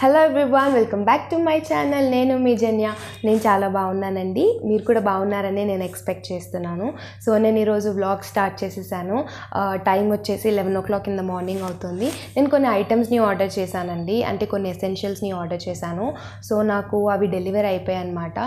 Hello everyone welcome back to my channel నేను మీ జన్య. నేను చాలా బాగున్నానండి. మీరు కూడా బాగున్నారని నేను ఎక్స్పెక్ట్ చేస్తున్నాను. సో నేను ఈరోజు వ్లాగ్ స్టార్ట్ చేసేసాను. టైం వచ్చేసి eleven o'clock in the morning అవుతుంది. నేను కొన్ని ఐటమ్స్ని ఆర్డర్ చేశానండి. అంటే కొన్ని ఎసెన్షియల్స్ని ఆర్డర్ చేశాను. సో నాకు అవి డెలివరీ అయిపోయాయి అనమాట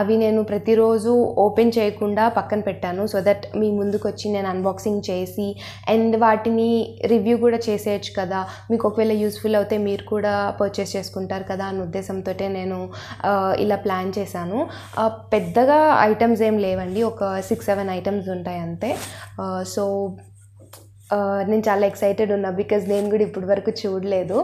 అవి నేను ప్రతిరోజు ఓపెన్ చేయకుండా పక్కన పెట్టాను సో దట్ మీ ముందుకు వచ్చి నేను అన్బాక్సింగ్ చేసి అండ్ వాటిని రివ్యూ కూడా చేసేయచ్చు కదా. మీకు ఒకవేళ యూస్ఫుల్ అవుతే మీరు కూడా పర్చేస్ చేసుకుంటారు కదా అన్న ఉద్దేశంతో నేను ఇలా ప్లాన్ చేశాను. పెద్దగా ఐటమ్స్ ఏం లేవండి. ఒక సిక్స్ సెవెన్ ఐటమ్స్ ఉంటాయి అంతే. సో నేను చాలా ఎక్సైటెడ్ ఉన్నా బికాజ్ నేను కూడా ఇప్పటి వరకు చూడలేదు.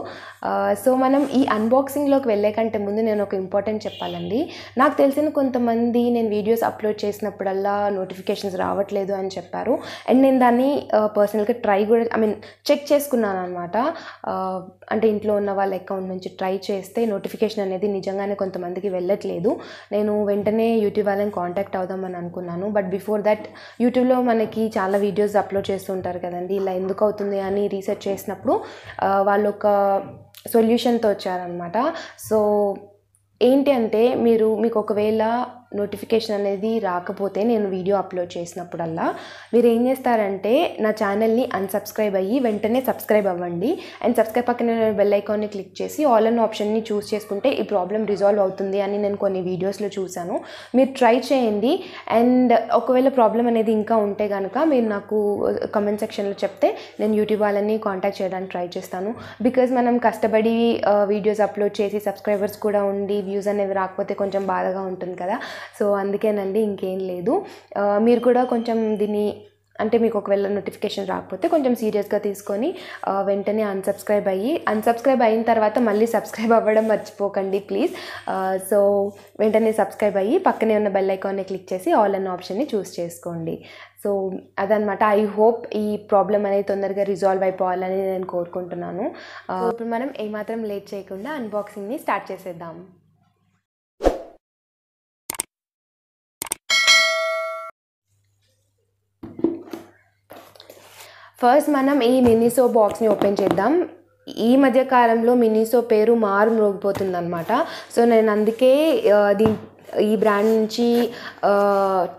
సో మనం ఈ అన్బాక్సింగ్లోకి వెళ్ళే కంటే ముందు నేను ఒక ఇంపార్టెంట్ చెప్పాలండి. నాకు తెలిసిన కొంతమంది నేను వీడియోస్ అప్లోడ్ చేసినప్పుడల్లా నోటిఫికేషన్స్ రావట్లేదు అని చెప్పారు. అండ్ నేను దాన్ని పర్సనల్గా ట్రై కూడా ఐ మీన్ చెక్ చేసుకున్నాను అనమాట అంటే ఇంట్లో ఉన్న వాళ్ళ అకౌంట్ నుంచి ట్రై చేస్తే నోటిఫికేషన్ అనేది నిజంగానే కొంతమందికి వెళ్ళట్లేదు. నేను వెంటనే యూట్యూబ్ వాళ్ళని కాంటాక్ట్ అవుదామని అనుకున్నాను. బట్ బిఫోర్ దట్ యూట్యూబ్లో మనకి చాలా వీడియోస్ అప్లోడ్ చేస్తుంటారు కదండి. ఇలా ఎందుకు అవుతుంది అని రీసెర్చ్ చేసినప్పుడు వాళ్ళు ఒక సొల్యూషన్తో వచ్చారనమాట సో ఏంటి అంటే మీరు మీకు ఒకవేళ నోటిఫికేషన్ అనేది రాకపోతే నేను వీడియో అప్లోడ్ చేసినప్పుడల్లా మీరు ఏం చేస్తారంటే నా ఛానల్ని అన్సబ్స్క్రైబ్ అయ్యి వెంటనే సబ్స్క్రైబ్ అవ్వండి. అండ్ సబ్స్క్రైబ్ పక్కన బెల్ ఐకాన్ని క్లిక్ చేసి ఆల్ అన్ ఆప్షన్ని చూస్ చేసుకుంటే ఈ ప్రాబ్లం రిజాల్వ్ అవుతుంది అని నేను కొన్ని వీడియోస్లో చూశాను. మీరు ట్రై చేయండి. అండ్ ఒకవేళ ప్రాబ్లం అనేది ఇంకా ఉంటే కనుక మీరు నాకు కమెంట్ సెక్షన్లో చెప్తే నేను యూట్యూబ్ వాళ్ళని కాంటాక్ట్ చేయడానికి ట్రై చేస్తాను. బికాజ్ మనం కష్టపడి వీడియోస్ అప్లోడ్ చేసి సబ్స్క్రైబర్స్ కూడా ఉండి వ్యూస్ అనేవి రాకపోతే కొంచెం బాధగా ఉంటుంది కదా. సో అందుకేనండి ఇంకేం లేదు. మీరు కూడా కొంచెం దీన్ని అంటే మీకు ఒకవేళ నోటిఫికేషన్ రాకపోతే కొంచెం సీరియస్గా తీసుకొని వెంటనే అన్సబ్స్క్రైబ్ అయ్యి అన్సబ్స్క్రైబ్ అయిన తర్వాత మళ్ళీ సబ్స్క్రైబ్ అవ్వడం మర్చిపోకండి ప్లీజ్. సో వెంటనే సబ్స్క్రైబ్ అయ్యి పక్కనే ఉన్న బెల్ ఐకాన్ని క్లిక్ చేసి ఆల్ అన్న ఆప్షన్ని చూస్ చేసుకోండి. సో అదనమాట ఐ హోప్ ఈ ప్రాబ్లం అనేది తొందరగా రిజాల్వ్ అయిపోవాలని నేను కోరుకుంటున్నాను. ఇప్పుడు మనం ఏమాత్రం లేట్ చేయకుండా అన్బాక్సింగ్ని స్టార్ట్ చేసేద్దాం. ఫస్ట్ మనం ఈ మినిసో బాక్స్ని ఓపెన్ చేద్దాం. ఈ మధ్య కాలంలో మినిసో పేరు మారు మ్రోగిపోతుంది అనమాట సో నేను అందుకే ఆ, దీని ఈ బ్రాండ్ నుంచి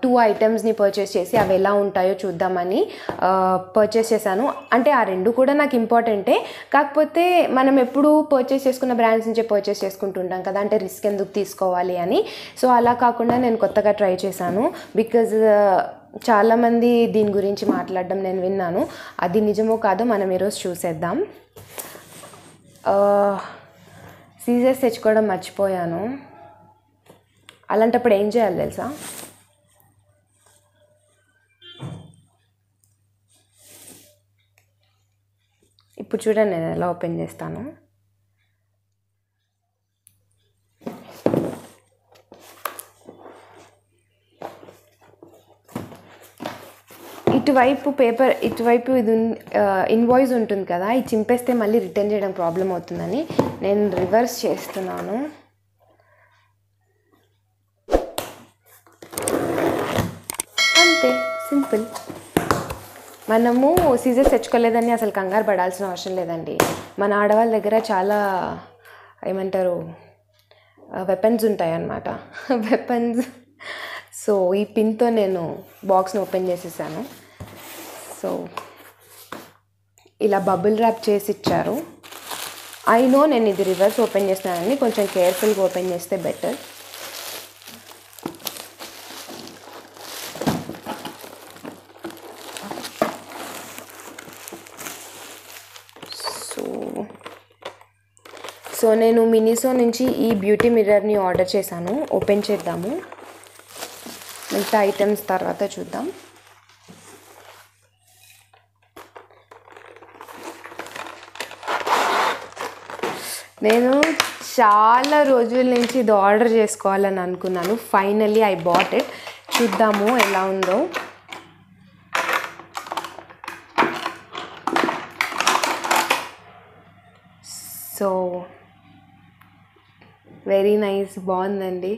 టూ ఐటమ్స్ని పర్చేస్ చేసి అవి ఎలా ఉంటాయో చూద్దామని పర్చేస్ చేశాను. అంటే ఆ రెండు కూడా నాకు ఇంపార్టెంటే కాకపోతే మనం ఎప్పుడు పర్చేస్ చేసుకున్న బ్రాండ్స్ నుంచే పర్చేస్ చేసుకుంటుంటాం కదా. అంటే రిస్క్ ఎందుకు తీసుకోవాలి అని. సో అలా కాకుండా నేను కొత్తగా ట్రై చేశాను. బికాజ్ చాలామంది దీని గురించి మాట్లాడడం నేను విన్నాను. అది నిజమో కాదో మనం ఈరోజు చూసేద్దాం. సీజర్స్ తెచ్చుకోవడం మర్చిపోయాను. అలాంటప్పుడు ఏం చేయాలి తెలుసా? ఇప్పుడు చూడండి నేను ఎలా ఓపెన్ చేస్తాను. ఇటువైపు పేపర్ ఇటువైపు ఇది ఇన్వాయిస్ ఉంటుంది కదా ఇది చింపేస్తే మళ్ళీ రిటర్న్ చేయడం ప్రాబ్లం అవుతుందని నేను రివర్స్ చేస్తున్నాను. అంతే సింపుల్. మనము సీజర్స్ తెచ్చుకోలేదని అసలు కంగారు పడాల్సిన అవసరం లేదండి. మన ఆడవాళ్ళ దగ్గర చాలా ఏమంటారు వెపన్స్ ఉంటాయి అన్నమాట వెపన్స్ సో ఈ పిన్తో నేను బాక్స్ని ఓపెన్ చేసేసాను. సో ఇలా బబుల్ ర్యాప్ చేసి ఇచ్చారు. ఐ నో నేను ఇది రివర్స్ ఓపెన్ చేసినానని కొంచెం కేర్ఫుల్గా ఓపెన్ చేస్తే బెటర్. సో సో నేను మినిసో నుంచి ఈ బ్యూటీ మిర్రర్ని ఆర్డర్ చేశాను. ఓపెన్ చేద్దాము. మిగతా ఐటమ్స్ తర్వాత చూద్దాం. నేను చాలా రోజుల నుంచి ఇది ఆర్డర్ చేసుకోవాలని అనుకున్నాను. ఫైనల్లీ ఐ బాట్ ఇట్ చూద్దాము ఎలా ఉందో. సో వెరీ నైస్ బాగుందండి.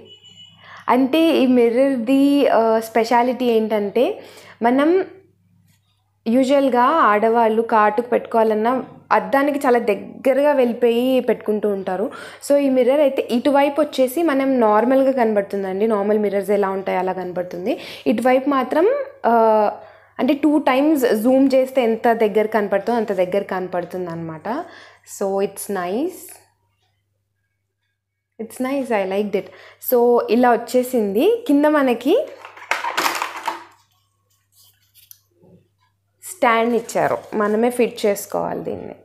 అంటే ఈ మిర్రర్ది స్పెషాలిటీ ఏంటంటే మనం యూజువల్గా ఆడవాళ్ళు కాటుకు పెట్టుకోవాలన్నా అద్దానికి చాలా దగ్గరగా వెళ్ళిపోయి పెట్టుకుంటూ ఉంటారు. సో ఈ మిర్రర్ అయితే ఇటువైపు వచ్చేసి మనం నార్మల్గా కనబడుతుందండి. నార్మల్ మిర్రర్స్ ఎలా ఉంటాయి అలా కనబడుతుంది. ఇటువైపు మాత్రం అంటే టూ టైమ్స్ జూమ్ చేస్తే ఎంత దగ్గర కనపడుతుందో అంత దగ్గర కనపడుతుంది అనమాట so it's nice it's nice I like it so ఇలా వచ్చేసింది. కింద మనకి స్టాండ్ ఇచ్చారు. మనమే ఫిట్ చేసుకోవాలి దీన్ని.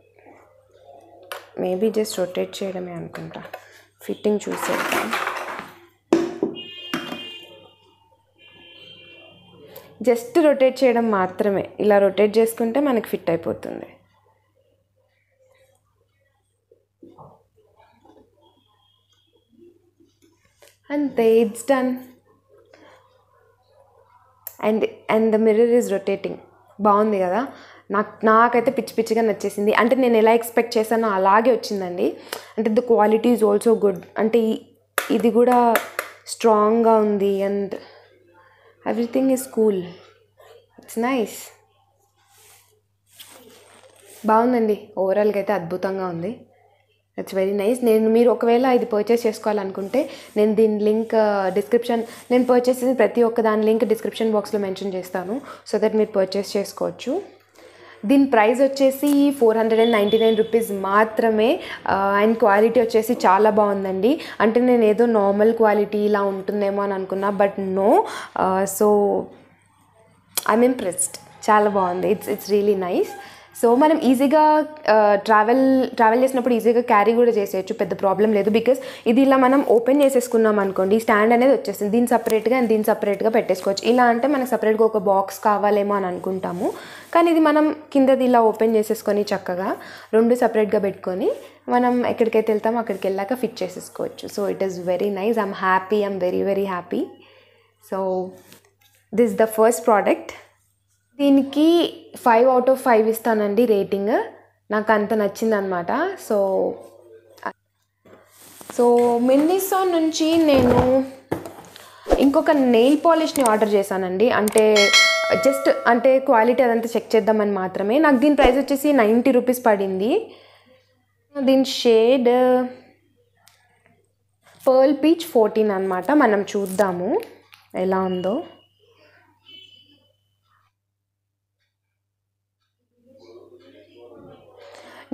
మేబీ జస్ట్ రొటేట్ చేయడమే అనుకుంటా. ఫిట్టింగ్ చూసేద్దాం. జస్ట్ రొటేట్ చేయడం మాత్రమే. ఇలా రొటేట్ చేసుకుంటే మనకి ఫిట్ అయిపోతుంది. అంతే it's done. And and the mirror is rotating. బాగుంది కదా. నాకు నాకైతే పిచ్చి పిచ్చిగా నచ్చేసింది. అంటే నేను ఎలా ఎక్స్పెక్ట్ చేశానో అలాగే వచ్చిందండి. అంటే the quality is also good అంటే ఇది కూడా స్ట్రాంగ్గా ఉంది and everything is cool it's nice బాగుందండి. ఓవరాల్గా అయితే అద్భుతంగా ఉంది. ఇట్స్ వెరీ నైస్ నేను మీరు ఒకవేళ ఇది పర్చేస్ చేసుకోవాలనుకుంటే నేను దీని లింక్ uh, డిస్క్రిప్షన్ నేను పర్చేస్ చేసిన ప్రతి ఒక్క దాని లింక్ డిస్క్రిప్షన్ బాక్స్లో మెన్షన్ చేస్తాను సో దట్ మీరు పర్చేస్ చేసుకోవచ్చు. దీని ప్రైస్ వచ్చేసి four hundred and ninety nine rupees మాత్రమే uh, అండ్ క్వాలిటీ వచ్చేసి చాలా బాగుందండి. అంటే నేను ఏదో నార్మల్ క్వాలిటీ ఇలా ఉంటుందేమో అని అనుకున్నా but no so I'm impressed చాలా బాగుంది. It's it's really nice so మనం ఈజీగా ట్రావెల్ ట్రావెల్ చేసినప్పుడు ఈజీగా క్యారీ కూడా చేసేయచ్చు పెద్ద ప్రాబ్లం లేదు. బికాస్ ఇది ఇలా మనం ఓపెన్ చేసేసుకున్నాం అనుకోండి స్టాండ్ అనేది వచ్చేస్తుంది. దీని సపరేట్గా అండ్ దీన్ని సపరేట్గా పెట్టేసుకోవచ్చు. ఇలా అంటే మనకు సపరేట్గా ఒక బాక్స్ కావాలేమో అని అనుకుంటాము. కానీ ఇది మనం కిందది ఇలా ఓపెన్ చేసేసుకొని చక్కగా రెండు సపరేట్గా పెట్టుకొని మనం ఎక్కడికైతే వెళ్తామో అక్కడికి వెళ్ళాక ఫిట్ చేసేసుకోవచ్చు. So it is very nice I'm happy I'm very very happy so this the first product దీనికి ఫైవ్ అవుట్ ఆఫ్ ఫైవ్ ఇస్తానండి రేటింగ్ నాకు అంత నచ్చింది అనమాట సో సో మిన్నిసో నుంచి నేను ఇంకొక నెయిల్ పాలిష్ని ఆర్డర్ చేశానండి. అంటే జస్ట్ అంటే క్వాలిటీ అదంతా చెక్ చేద్దామని మాత్రమే. నాకు దీని ప్రైస్ వచ్చేసి నైంటీ రూపీస్ పడింది. దీని షేడ్ పర్ల్ పీచ్ ఫోర్టీన్ అనమాట మనం చూద్దాము ఎలా ఉందో.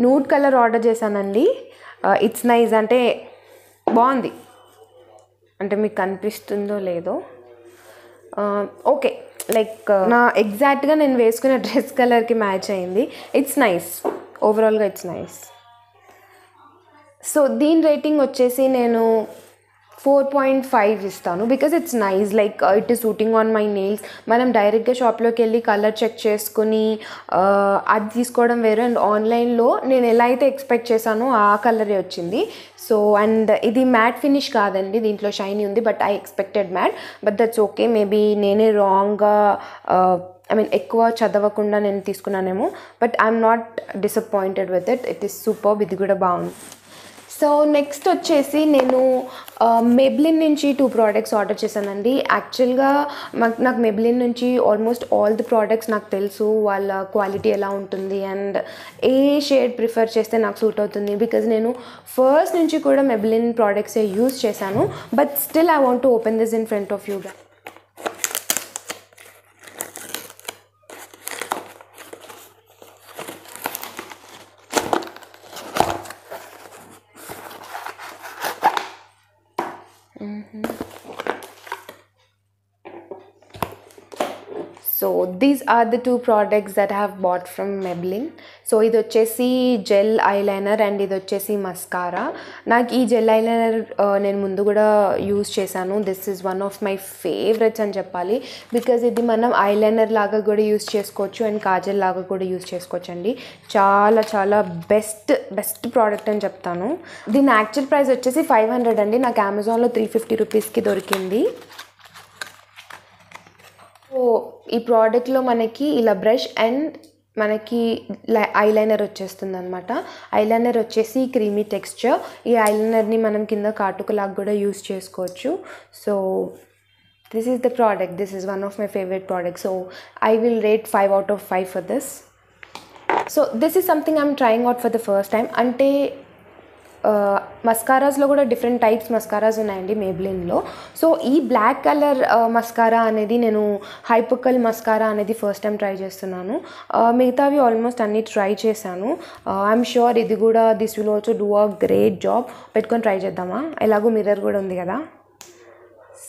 నూడ్ కలర్ ఆర్డర్ చేశానండి. Uh, ఇట్స్ నైస్ అంటే బాగుంది. అంటే మీకు కనిపిస్తుందో లేదో. Uh, ఓకే లైక్ uh, నా ఎగ్జాక్ట్గా నేను వేసుకున్న డ్రెస్ కలర్కి మ్యాచ్ అయింది. ఇట్స్ నైస్ ఓవరాల్గా ఇట్స్ నైస్ సో దీని రేటింగ్ వచ్చేసి నేను ఫోర్ పాయింట్ ఫైవ్ ఇస్తాను. Because it's nice like it is suiting on my nails మనం డైరెక్ట్గా షాప్లోకి వెళ్ళి కలర్ చెక్ చేసుకుని uh, అది తీసుకోవడం వేరు. అండ్ ఆన్లైన్లో నేను ఎలా అయితే ఎక్స్పెక్ట్ చేశానో ఆ కలరే వచ్చింది. సో అండ్ ఇది మ్యాట్ ఫినిష్ కాదండి. దీంట్లో షైనీ ఉంది but I expected matte but that's okay maybe నేనే రాంగ్గా ఐ మీన్ ఎక్కువ చదవకుండా నేను తీసుకున్నానేమో. But I'm not disappointed with it it is super ఇది కూడా బాగుంది. సో నెక్స్ట్ వచ్చేసి నేను మెబ్లిన్ నుంచి టూ ప్రోడక్ట్స్ ఆర్డర్ చేశానండి. యాక్చువల్గా మాకు నాకు మెబ్లిన్ నుంచి ఆల్మోస్ట్ ఆల్ ది ప్రోడక్ట్స్ నాకు తెలుసు వాళ్ళ క్వాలిటీ ఎలా ఉంటుంది అండ్ ఏ షేడ్ ప్రిఫర్ చేస్తే నాకు సూట్ అవుతుంది. బికాజ్ నేను ఫస్ట్ నుంచి కూడా మెబ్లిన్ ప్రోడక్ట్సే యూస్ చేశాను but still I want to open this in front of you గా so these are the two products that have bought from Maybelline so ఇది వచ్చేసి జెల్ ఐలైనర్ అండ్ ఇది వచ్చేసి మస్కారా నాకు ఈ జెల్ ఐలైనర్ uh, నేను ముందు కూడా యూస్ చేశాను. This is one of my favourites అని చెప్పాలి. బికాజ్ ఇది మనం ఐలైనర్ లాగా కూడా యూస్ చేసుకోవచ్చు అండ్ కాజల్ లాగా కూడా యూస్ చేసుకోవచ్చు అండి చాలా చాలా బెస్ట్ బెస్ట్ ప్రోడక్ట్ అని చెప్తాను. దీని యాక్చువల్ ప్రైస్ వచ్చేసి ఫైవ్ హండ్రెడ్ అండి. నాకు అమెజాన్లో త్రీ ఫిఫ్టీ రూపీస్కి దొరికింది. సో ఈ ప్రోడక్ట్లో మనకి ఇలా బ్రష్ అండ్ మనకి ఐలైనర్ వచ్చేస్తుంది అనమాట ఐలైనర్ వచ్చేసి క్రీమీ టెక్స్చర్ ఈ ఐలైనర్ని మనం కింద కాటుకలాగా కూడా యూస్ చేసుకోవచ్చు. So this is the product this is one of my favourite product so I will rate five out of five for this so this is something I'm trying out for the first time అంటే మస్కారాస్లో కూడా different types mascaras ఉన్నాయండి మేబ్లిన్లో so ఈ black colour mascara అనేది నేను Hypercurl mascara అనేది first time try చేస్తున్నాను. మిగతావి ఆల్మోస్ట్ అన్ని ట్రై చేశాను. ఐఎమ్ షూర్ ఇది కూడా this will also do a great job పెట్టుకొని ట్రై చేద్దామా? ఎలాగో మిర్రర్ కూడా ఉంది కదా.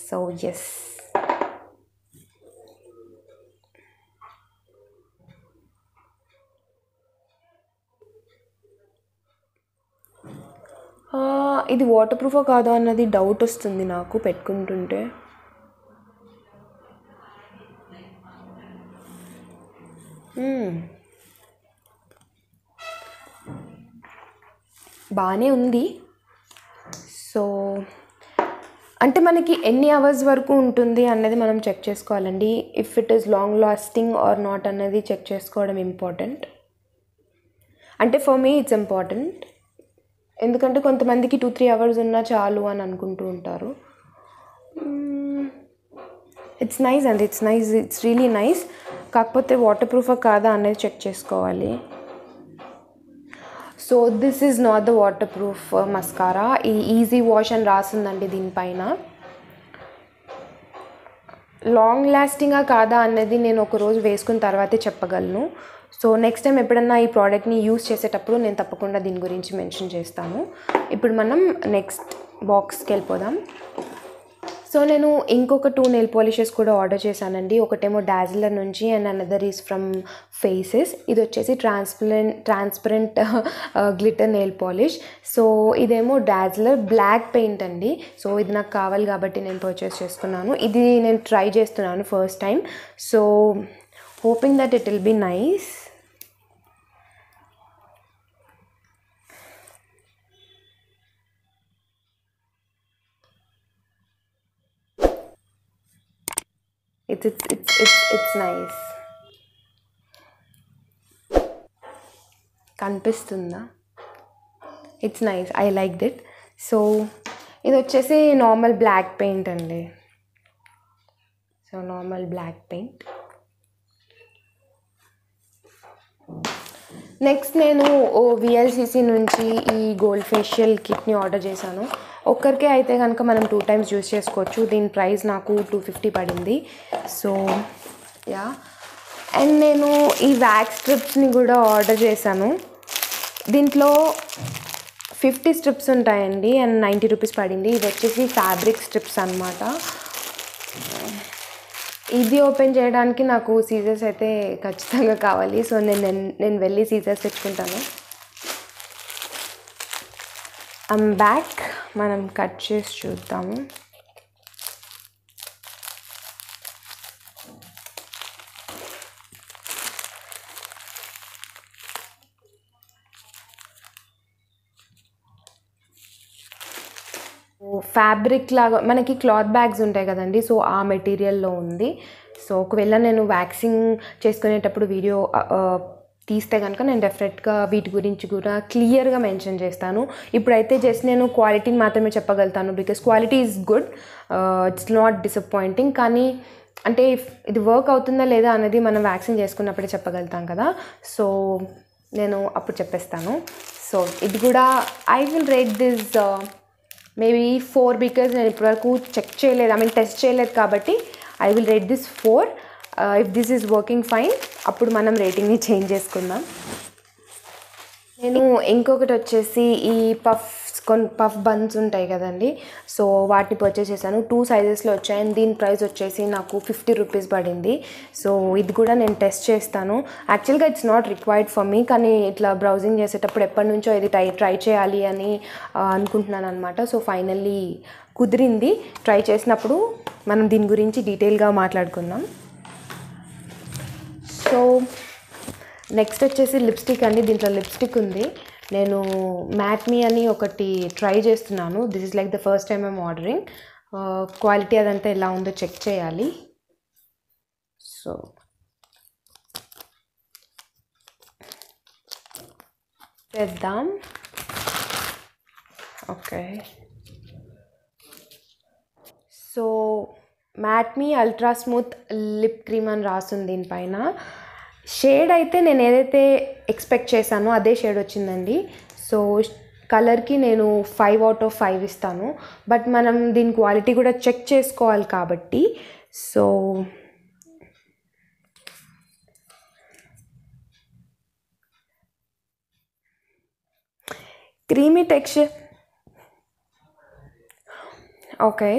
సో ఎస్ ఇది వాటర్ ప్రూఫా కాదా అన్నది డౌట్ వస్తుంది నాకు పెట్టుకుంటుంటే. Hmm. బాగానే ఉంది. సో అంటే మనకి ఎన్ని అవర్స్ వరకు ఉంటుంది అన్నది మనం చెక్ చేసుకోవాలండి. If it is long lasting or not అన్నది చెక్ చేసుకోవడం ఇంపార్టెంట్ అంటే ఫర్ మీ ఇట్స్ ఇంపార్టెంట్ ఎందుకంటే కొంతమందికి టూ త్రీ అవర్స్ ఉన్నా చాలు అని అనుకుంటూ ఉంటారు. ఇట్స్ నైస్ అండి it's nice it's really nice కాకపోతే వాటర్ ప్రూఫా కాదా అనేది చెక్ చేసుకోవాలి. So this is not the waterproof mascara ఈ ఈజీ వాష్ అని రాసిందండి దీనిపైన. లాంగ్ లాస్టింగా కాదా అనేది నేను ఒక రోజు వేసుకున్న తర్వాతే చెప్పగలను. సో నెక్స్ట్ టైం ఎప్పుడన్నా ఈ ప్రోడక్ట్ని యూస్ చేసేటప్పుడు నేను తప్పకుండా దీని గురించి మెన్షన్ చేస్తాను. ఇప్పుడు మనం నెక్స్ట్ బాక్స్కి వెళ్ళిపోదాం. సో నేను ఇంకొక టూ నెయిల్ పాలిషెస్ కూడా ఆర్డర్ చేశానండి. ఒకటేమో డాజిలర్ నుంచి and another is from Faces ఇది వచ్చేసి transparent transparent glitter nail polish so ఇదేమో డాజిలర్ బ్లాక్ పెయింట్ అండి. సో ఇది నాకు కావాలి కాబట్టి నేను పర్చేస్ చేసుకున్నాను. ఇది నేను ట్రై చేస్తున్నాను first time so hoping that it will be nice it's it's it's it's, it's nice. కనిపిస్తుందా? It's nice I like it so ఇది వచ్చేసి నార్మల్ బ్లాక్ పెయింట్ అండి. So normal black paint next నేను ఓ విఎల్సిసి నుంచి ఈ gold facial కిట్ని order చేశాను. ఒక్కరికే అయితే కనుక మనం టూ టైమ్స్ యూస్ చేసుకోవచ్చు. దీని ప్రైస్ నాకు టూ ఫిఫ్టీ పడింది. సో యా అండ్ నేను ఈ వ్యాక్స్ స్ట్రిప్స్ని కూడా ఆర్డర్ చేశాను. దీంట్లో ఫిఫ్టీ స్ట్రిప్స్ ఉంటాయండి. అండ్ నైంటీ రూపీస్ పడింది. ఇది వచ్చేసి ఫ్యాబ్రిక్ స్ట్రిప్స్ అనమాట ఇది ఓపెన్ చేయడానికి నాకు సీజర్స్ అయితే ఖచ్చితంగా కావాలి. సో నేను నేను- వెళ్ళి సీజర్స్ తెచ్చుకుంటాను. ఐమ్ బ్యాక్ మనం కట్ చేసి చూద్దాము. ఫ్యాబ్రిక్ లాగా మనకి క్లాత్ బ్యాగ్స్ ఉంటాయి కదండి సో ఆ మెటీరియల్లో ఉంది. సో ఒకవేళ నేను వ్యాక్సింగ్ చేసుకునేటప్పుడు వీడియో తీస్తే కనుక నేను డెఫినెట్గా వీటి గురించి కూడా క్లియర్గా మెన్షన్ చేస్తాను. ఇప్పుడైతే జస్ట్ నేను క్వాలిటీని మాత్రమే చెప్పగలుగుతాను because quality is good. It's not disappointing కానీ అంటే ఇది వర్క్ అవుతుందా లేదా అనేది మనం వ్యాక్సిన్ చేసుకున్నప్పుడే చెప్పగలుగుతాం కదా. సో నేను అప్పుడు చెప్పేస్తాను. సో ఇది కూడా I will rate this maybe four because నేను ఇప్పటివరకు చెక్ చేయలేదు ఐ మీన్ టెస్ట్ చేయలేదు కాబట్టి I will rate this four. If this is working fine అప్పుడు మనం రేటింగ్ని చేంజ్ చేసుకుందాం. నేను ఇంకొకటి వచ్చేసి ఈ పఫ్స్ కొన్ని పఫ్ బన్స్ ఉంటాయి కదండి. సో వాటిని పర్చేస్ చేశాను. టూ సైజెస్లో వచ్చాయి. అండ్ దీని ప్రైస్ వచ్చేసి నాకు ఫిఫ్టీ రూపీస్ పడింది. సో ఇది కూడా నేను టెస్ట్ చేస్తాను. యాక్చువల్గా it's not required for me కానీ ఇట్లా బ్రౌజింగ్ చేసేటప్పుడు ఎప్పటి నుంచో ఇది ట్రై ట్రై చేయాలి అని అనుకుంటున్నాను అనమాట సో ఫైనల్లీ కుదిరింది. ట్రై చేసినప్పుడు మనం దీని గురించి డీటెయిల్గా మాట్లాడుకుందాం. సో నెక్స్ట్ వచ్చేసి లిప్స్టిక్ అండి. దీంట్లో లిప్స్టిక్ ఉంది. నేను మ్యాట్మీ అని ఒకటి ట్రై చేస్తున్నాను. This is like the first time I'm ordering quality అదంతా ఎలా ఉందో చెక్ చేయాలి. సో చేద్దాం okay so matte me ultra smooth lip cream అని రాస్తుంది దీనిపైన. షేడ్ అయితే నేను ఏదైతే ఎక్స్పెక్ట్ చేశానో అదే షేడ్ వచ్చిందండి. సో కలర్కి నేను ఫైవ్ అవుట్ ఆఫ్ ఫైవ్ ఇస్తాను. బట్ మనం దీని క్వాలిటీ కూడా చెక్ చేసుకోవాలి కాబట్టి. సో క్రీమీ టెక్స్చర్ ఓకే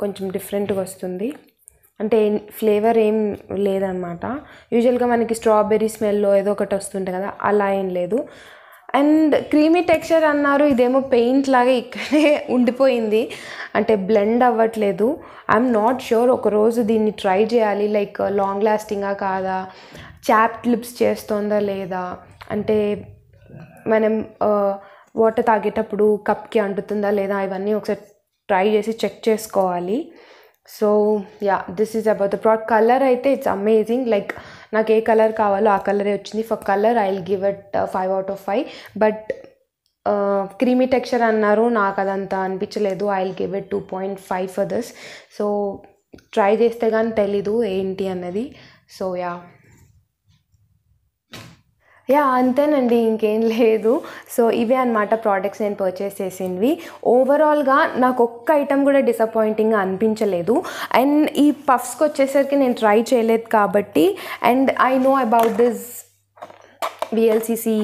కొంచెం డిఫరెంట్గా వస్తుంది. అంటే ఫ్లేవర్ ఏం లేదనమాట. యూజువల్గా మనకి స్ట్రాబెర్రీ స్మెల్లో ఏదో ఒకటి వస్తుంటుంది కదా అలా ఏం లేదు. అండ్ క్రీమీ టెక్స్చర్ అన్నారు ఇదేమో పెయింట్ లాగా ఇక్కడే ఉండిపోయింది. అంటే బ్లెండ్ అవ్వట్లేదు. ఐఎమ్ నాట్ షూర్ ఒకరోజు దీన్ని ట్రై చేయాలి. లైక్ లాంగ్ లాస్టింగా కాదా చాప్ లిప్స్ చేస్తుందా లేదా. అంటే మనం వాటర్ తాగేటప్పుడు కప్కి అంటుతుందా లేదా ఇవన్నీ ఒకసారి ట్రై చేసి చెక్ చేసుకోవాలి. So yeah this is about the product colour అయితే ఇట్స్ అమేజింగ్ లైక్ నాకు ఏ కలర్ కావాలో ఆ కలరే వచ్చింది. For colour I will give it five out of five but creamy texture అన్నారు. నాకు అదంతా అనిపించలేదు. I will give it two point five for this so try చేస్తే కానీ తెలీదు ఏంటి అన్నది సో యా యా అంతేనండి ఇంకేం లేదు. సో ఇవే అనమాట ప్రోడక్ట్స్ నేను పర్చేస్ చేసినవి ఓవరాల్గా నాకు ఒక్క ఐటెం కూడా డిసప్పాయింటింగ్గా అనిపించలేదు. అండ్ ఈ పఫ్స్కి వచ్చేసరికి నేను ట్రై చేయలేదు కాబట్టి and I know about this VLCC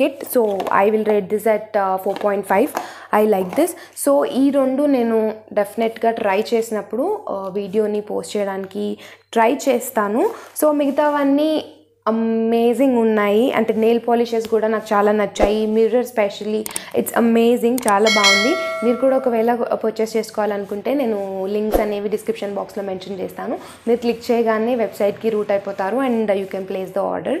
kit so I will rate this at four point five I like this so ఈ రెండు నేను డెఫినెట్గా ట్రై చేసినప్పుడు uh, వీడియోని పోస్ట్ చేయడానికి ట్రై చేస్తాను. సో మిగతావన్నీ అమేజింగ్ ఉన్నాయి. అంటే నెయిల్ పాలిషెస్ కూడా నాకు చాలా నచ్చాయి. మిర్రర్ స్పెషల్లీ ఇట్స్ అమేజింగ్ చాలా బాగుంది. మీరు కూడా ఒకవేళ పర్చేస్ చేసుకోవాలనుకుంటే నేను లింక్స్ అనేవి డిస్క్రిప్షన్ బాక్స్లో మెన్షన్ చేస్తాను. మీరు క్లిక్ చేయగానే వెబ్సైట్కి రూట్ అయిపోతారు and you can place the order